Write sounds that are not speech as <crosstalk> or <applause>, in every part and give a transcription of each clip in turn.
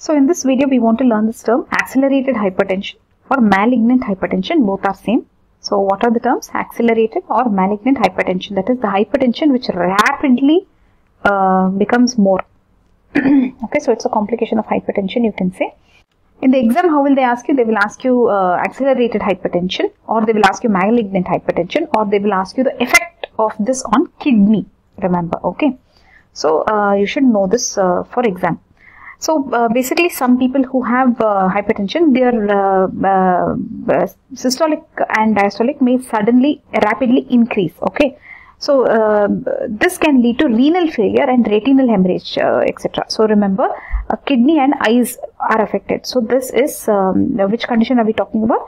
So in this video we want to learn this term accelerated hypertension or malignant hypertension both are same. So what are the terms accelerated or malignant hypertension that is the hypertension which rapidly uh, becomes more. <clears throat> okay so it's a complication of hypertension you can say. In the exam how will they ask you? They will ask you uh, accelerated hypertension or they will ask you malignant hypertension or they will ask you the effect of this on kidney remember okay. So uh, you should know this uh, for exam. So uh, basically, some people who have uh, hypertension, their uh, uh, systolic and diastolic may suddenly rapidly increase. Okay, so uh, this can lead to renal failure and retinal hemorrhage, uh, etc. So remember, uh, kidney and eyes are affected. So this is um, which condition are we talking about?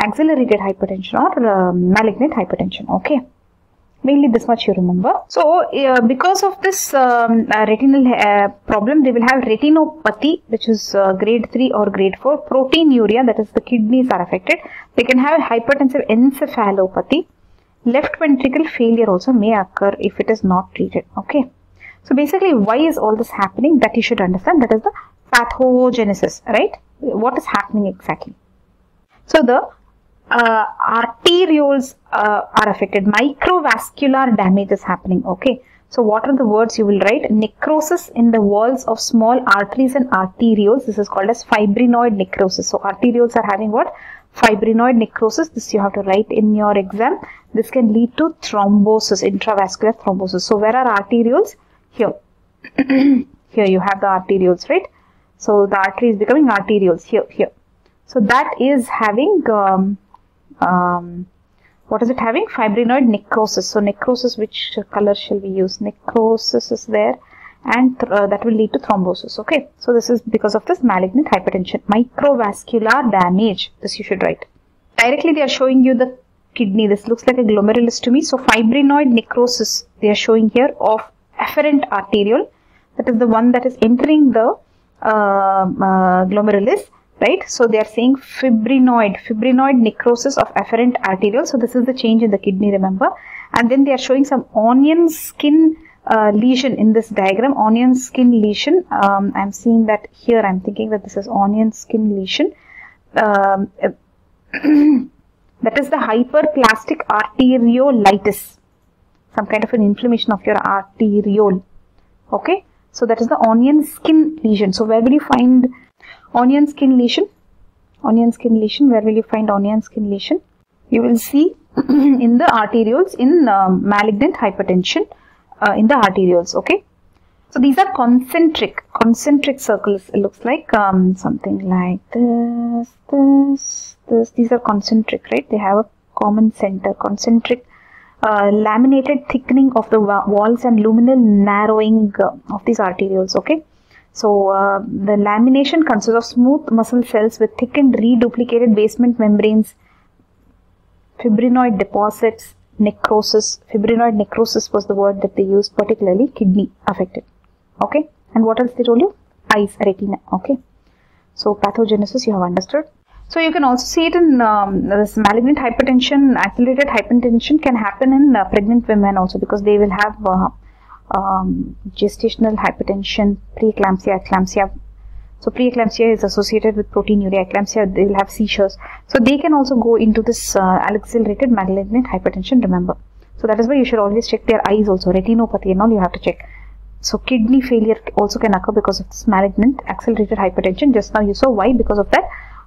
Accelerated hypertension or malignant hypertension. Okay mainly this much you remember. So uh, because of this um, uh, retinal uh, problem, they will have retinopathy, which is uh, grade 3 or grade 4, proteinuria, that is the kidneys are affected. They can have hypertensive encephalopathy. Left ventricle failure also may occur if it is not treated. Okay. So basically, why is all this happening? That you should understand. That is the pathogenesis, right? What is happening exactly? So the uh, arterioles uh, are affected. Microvascular damage is happening. Okay. So what are the words you will write? Necrosis in the walls of small arteries and arterioles. This is called as fibrinoid necrosis. So arterioles are having what? Fibrinoid necrosis. This you have to write in your exam. This can lead to thrombosis, intravascular thrombosis. So where are arterioles? Here. <clears throat> here you have the arterioles, right? So the artery is becoming arterioles here, here. So that is having um, um, what is it having? Fibrinoid necrosis. So necrosis, which color shall we use? Necrosis is there and uh, that will lead to thrombosis. Okay. So this is because of this malignant hypertension. Microvascular damage. This you should write. Directly they are showing you the kidney. This looks like a glomerulus to me. So fibrinoid necrosis they are showing here of afferent arteriole. That is the one that is entering the uh, uh, glomerulus right? So they are saying fibrinoid, fibrinoid necrosis of afferent arteriole. So this is the change in the kidney, remember? And then they are showing some onion skin uh, lesion in this diagram, onion skin lesion. Um, I'm seeing that here. I'm thinking that this is onion skin lesion. Um, <clears throat> that is the hyperplastic arteriolitis, some kind of an inflammation of your arteriole. Okay, so that is the onion skin lesion. So where will you find onion skin lesion. Onion skin lesion where will you find onion skin lesion? You will see <clears throat> in the arterioles in uh, malignant hypertension uh, in the arterioles okay? So these are concentric concentric circles it looks like um, something like this this this. These are concentric right? They have a common center concentric uh, laminated thickening of the walls and luminal narrowing uh, of these arterioles okay so uh, the lamination consists of smooth muscle cells with thickened reduplicated basement membranes, fibrinoid deposits, necrosis. Fibrinoid necrosis was the word that they used, particularly kidney affected. Okay. And what else they told you? Eyes, retina. Okay. So pathogenesis you have understood. So you can also see it in um, this malignant hypertension, accelerated hypertension can happen in uh, pregnant women also because they will have uh, um, gestational hypertension, preeclampsia, eclampsia. So preeclampsia is associated with proteinuria, eclampsia they will have seizures. So they can also go into this uh, accelerated malignant hypertension, remember. So that is why you should always check their eyes also, retinopathy and all you have to check. So kidney failure also can occur because of this malignant accelerated hypertension. Just now you saw why because of that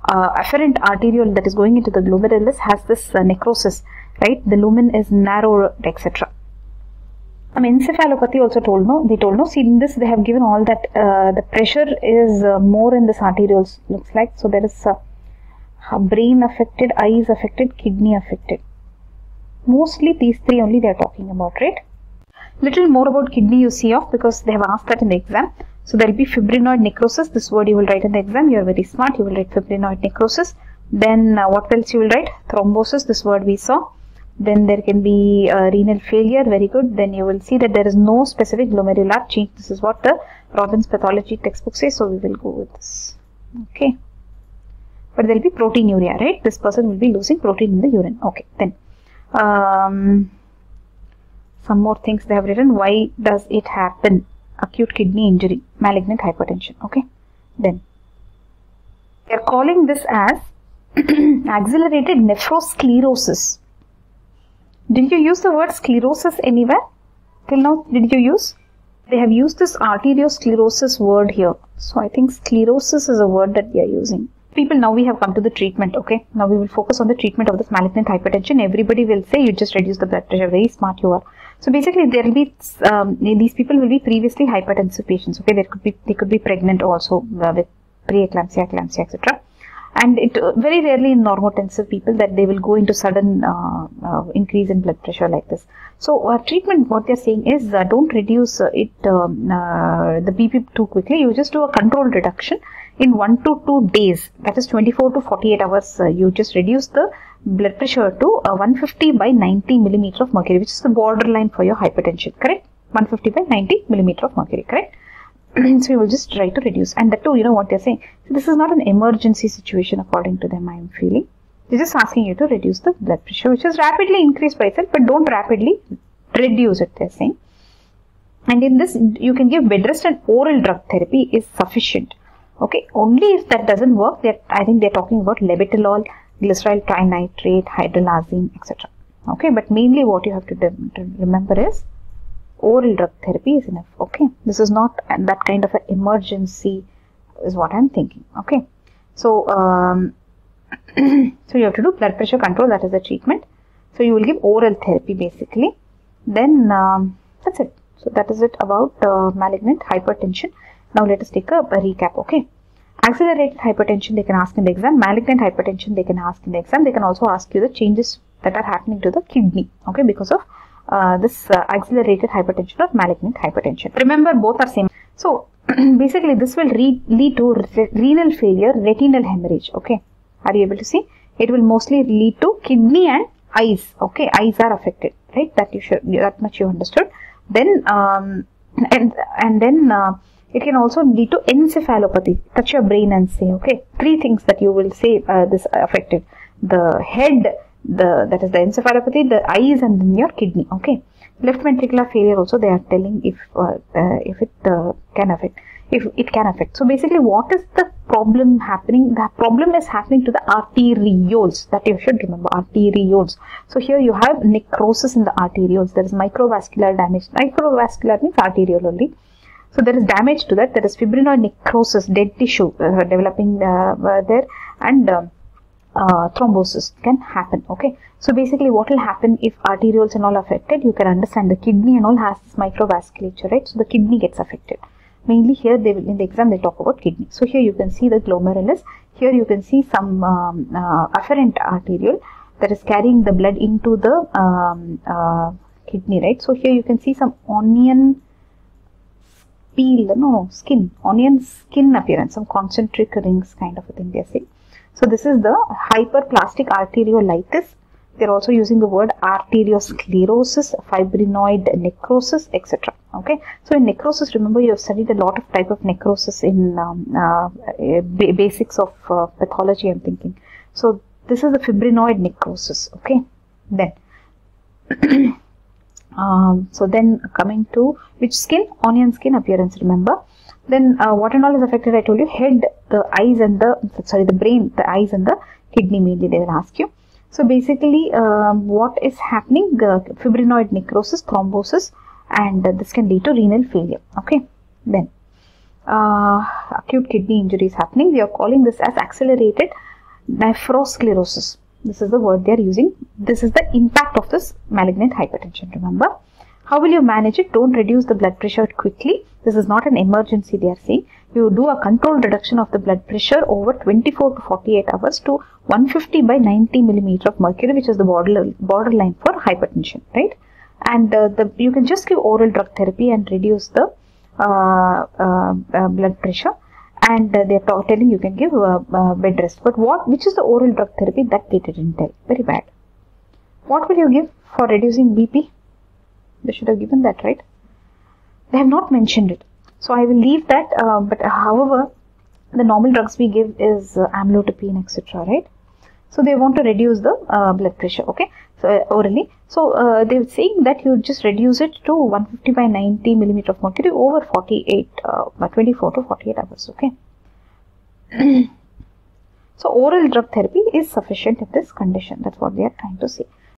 uh, afferent arteriole that is going into the glomerulus has this uh, necrosis, right? The lumen is narrow, etc. I mean, encephalopathy also told no. They told no. See in this they have given all that uh, the pressure is uh, more in the arterioles looks like. So there is uh, brain affected, eyes affected, kidney affected. Mostly these three only they are talking about, right? Little more about kidney you see off because they have asked that in the exam. So there will be fibrinoid necrosis. This word you will write in the exam. You are very smart. You will write fibrinoid necrosis. Then uh, what else you will write? Thrombosis. This word we saw then there can be renal failure very good. Then you will see that there is no specific glomerular change. This is what the Robbins pathology textbook says so we will go with this. Okay. But there will be proteinuria right? This person will be losing protein in the urine. Okay then um, some more things they have written. Why does it happen? Acute kidney injury malignant hypertension. Okay then they are calling this as <clears throat> accelerated nephrosclerosis. Did you use the word sclerosis anywhere? Till now, did you use? They have used this arteriosclerosis word here. So I think sclerosis is a word that they are using. People, now we have come to the treatment, okay? Now we will focus on the treatment of this malignant hypertension. Everybody will say you just reduce the blood pressure. Very smart you are. So basically, there will be um, these people will be previously hypertensive patients. Okay, there could be they could be pregnant also uh, with preeclampsia, eclampsia, etc and it uh, very rarely in normotensive people that they will go into sudden uh, uh, increase in blood pressure like this. So uh, treatment, what they're saying is uh, don't reduce uh, it um, the BP too quickly. You just do a controlled reduction in one to two days. That is 24 to 48 hours. you just reduce the blood pressure to 150 by 90 millimeter of mercury, which is the borderline for your hypertension. Correct? 150 by 90 millimeter of mercury. Correct? <clears throat> so you will just try to reduce. And that too you know what they're saying? So this is not an emergency situation according to them i'm feeling. They're just asking you to reduce the blood pressure which is rapidly increased by itself but don't rapidly reduce it they're saying. And in this you can give bed rest and oral drug therapy is sufficient. Okay? Only if that doesn't work i think they're talking about labetalol glyceryl trinitrate hydralazine etc okay? But mainly what you have to remember is oral drug therapy is enough okay? This is not that kind of an emergency is what i'm thinking okay? So um, <clears throat> so you have to do blood pressure control that is the treatment. So you will give oral therapy basically. Then um, that's it. So that is it about uh, malignant hypertension. Now let us take a, a recap okay? Accelerated hypertension they can ask in the exam. Malignant hypertension they can ask in the exam. They can also ask you the changes that are happening to the kidney okay? Because of uh, this uh, accelerated hypertension or malignant hypertension. Remember, both are same. So, <clears throat> basically, this will lead to re renal failure, retinal hemorrhage. Okay, are you able to see? It will mostly lead to kidney and eyes. Okay, eyes are affected, right? That you should that much you understood. Then, um, <clears throat> and and then. Uh, it can also lead to encephalopathy. Touch your brain and say, okay, three things that you will say uh, this affected. The head, the that is the encephalopathy, the eyes, and your kidney. Okay, left ventricular failure also they are telling if uh, uh, if it uh, can affect if it can affect. So basically, what is the problem happening? The problem is happening to the arterioles that you should remember arterioles. So here you have necrosis in the arterioles. There is microvascular damage. Microvascular means arteriole only. So there is damage to that. There is fibrinoid necrosis, dead tissue uh, developing uh, there, and um, uh, thrombosis can happen okay? So basically what will happen if arterioles and all affected? You can understand the kidney and all has this microvasculature right? So the kidney gets affected. Mainly here they will in the exam they talk about kidney. So here you can see the glomerulus. Here you can see some um, uh, afferent arteriole that is carrying the blood into the um, uh, kidney right? So here you can see some onion peel no no skin. Onion skin appearance some concentric rings kind of a thing they're saying so this is the hyperplastic arteriolitis. They're also using the word arteriosclerosis, fibrinoid necrosis, etc. Okay. So in necrosis, remember you have studied a lot of type of necrosis in um, uh, basics of uh, pathology. I'm thinking. So this is the fibrinoid necrosis. Okay. Then. <clears throat> um, so then coming to which skin? Onion skin appearance. Remember then uh, what and all is affected? I told you head, the eyes and the sorry the brain, the eyes and the kidney mainly they will ask you. So basically, um, what is happening? The fibrinoid necrosis, thrombosis, and uh, this can lead to renal failure. Okay, then uh, acute kidney injury is happening. We are calling this as accelerated nephrosclerosis. This is the word they are using. This is the impact of this malignant hypertension. Remember. How will you manage it? Don't reduce the blood pressure quickly. This is not an emergency they are saying. You do a controlled reduction of the blood pressure over 24 to 48 hours to 150 by 90 millimeter of mercury which is the border, borderline for hypertension, right? And uh, the, you can just give oral drug therapy and reduce the uh, uh, uh blood pressure and uh, they're telling you can give uh, bed rest. But what, which is the oral drug therapy that they didn't tell? Very bad. What will you give for reducing BP? They should have given that, right? They have not mentioned it. So I will leave that. Uh, but uh, however, the normal drugs we give is uh, amlodipine, etc. Right? So they want to reduce the uh, blood pressure. Okay, so uh, orally. So uh, they're saying that you just reduce it to 150 by 90 millimeter of mercury over 48, by 24 to 48 hours. Okay. <clears throat> so oral drug therapy is sufficient in this condition. That's what they are trying to say.